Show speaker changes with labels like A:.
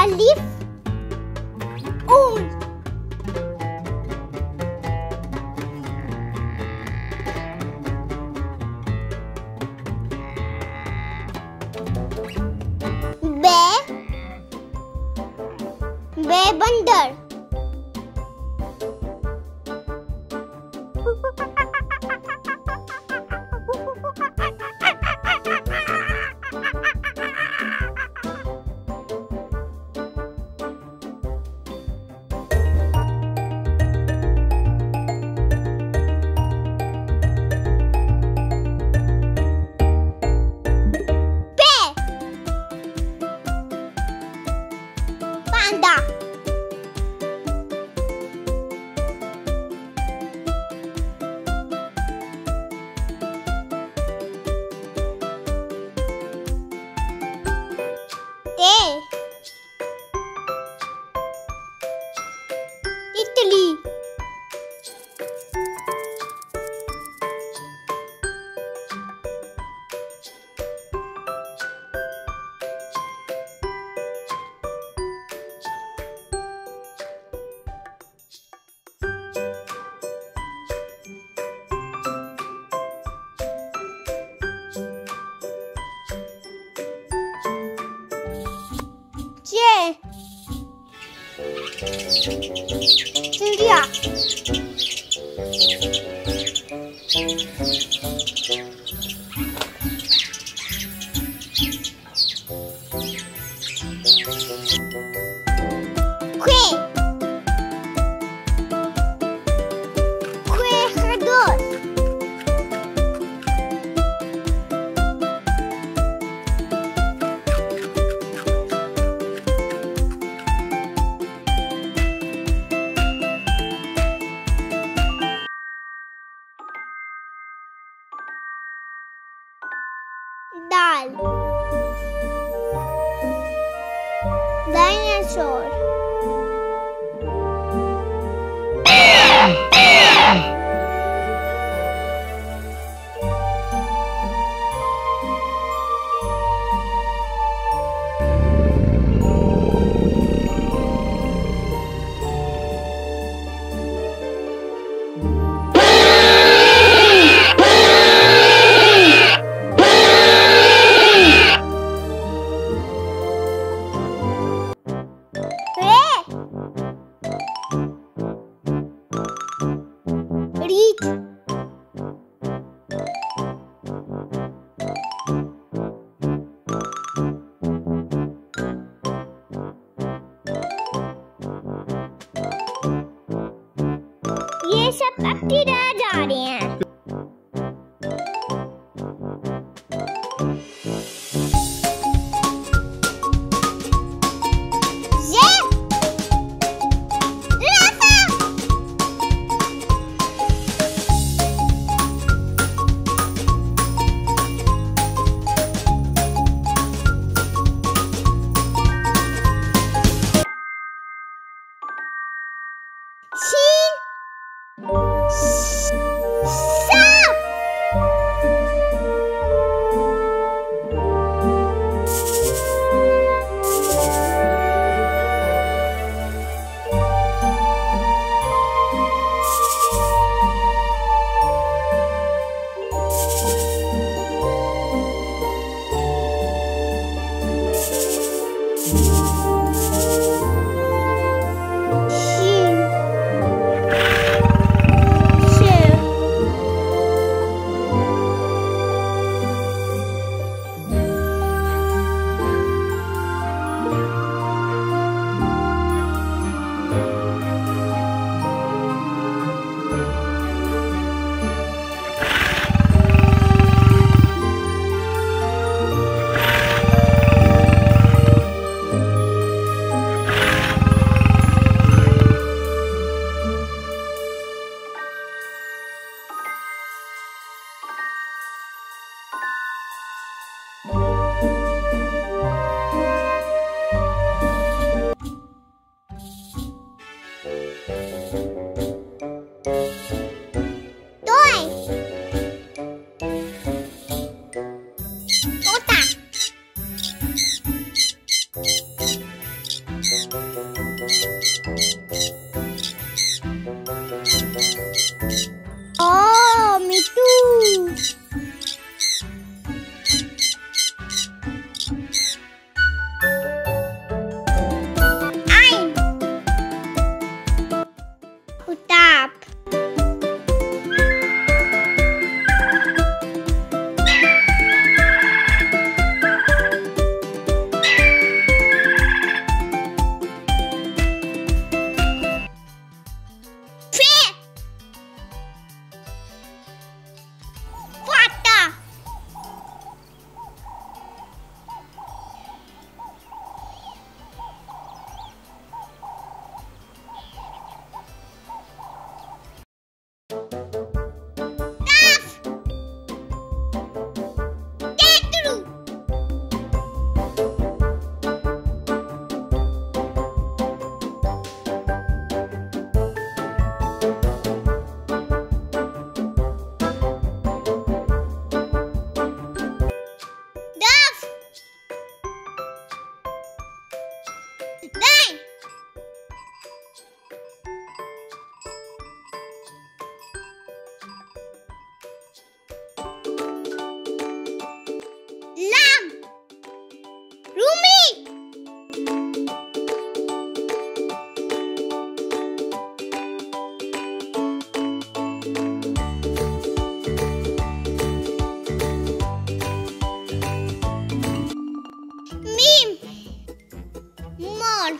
A: Alif Oğul B B Bandar Dinosaur ये सब जा रहे हैं। on.